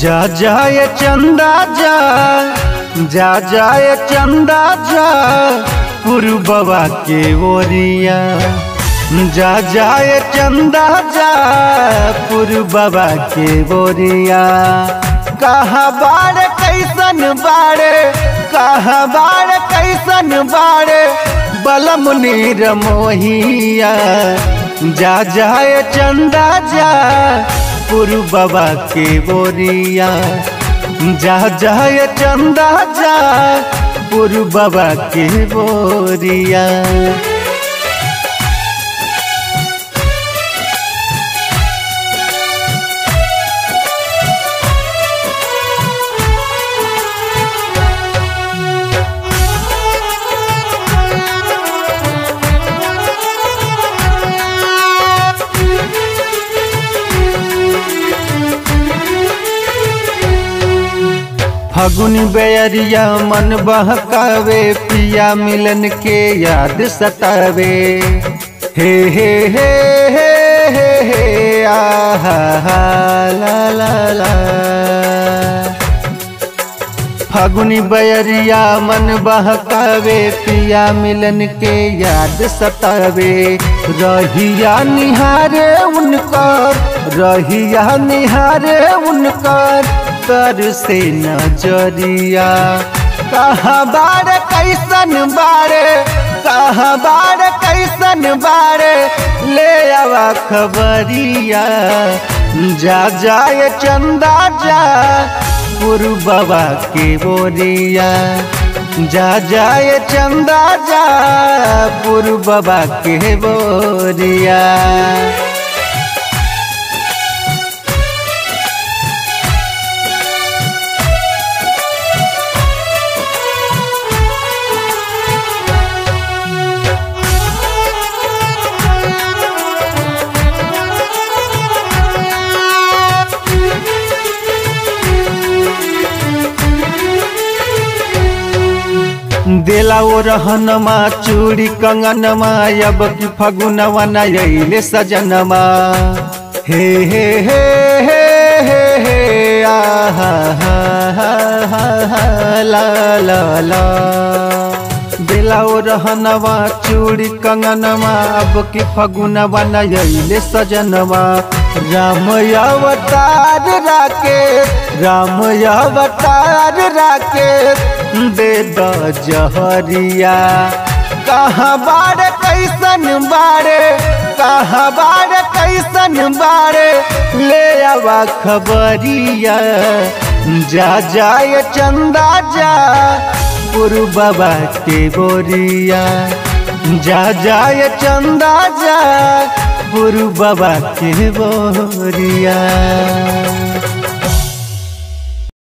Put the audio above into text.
जा जाए चंदा जा जा जाए चंदा जा पुरु बाबा के ओरिया। जा जाए चंदा जा पुरु बाबा के बोरिया कहा बाड़ कैसन बाड़े कहा बाड़ कैसन बाड़े बलम नीर मोहिया। जा जाए चंदा जा पुरु बाबा के बोरिया। जा जाए चंदा जा पुरु बाबा के बोरिया। फगुनी बेरिया मन बहकावे, पिया मिलन के याद सतावे। हे हे हे हे हे हे, आहा ला ला ला। फागुनी बयरिया मन बहकावे, पिया मिलन के याद सतावे। रहिया निहारे उनकर, रहिया निहारे उनकर। कर से नज़रिया। कहाँ बार कैसन बारे, कहाँ बार कैसन बारे, ले आवा खबरिया। जा जाए चंदा जा, गुरु बाबा के बोरिया। जा जाए चंदा जा, गुरु बाबा के बोरिया। देला ओ रहनमा, चूड़ी कंगनमा, अब की फगुनवा नयले सजनमा। हे हे हे हे हे हे आहा हा हा हा हा ला ला ला। देला ओ रहनवा चूड़ी कंगनमा, अब की फगुनवा नयले सजनवा राम अवतार राके राम अवतार राके दे द जहरिया। कहाँ बार कैसन बारे कहाँ बार कैसन बारे ले आवा खबरिया। जा जाए चंदा जा पुरु बाबा के बोरिया। जा जाय चंदा जा गुरु बाबा के बोरिया।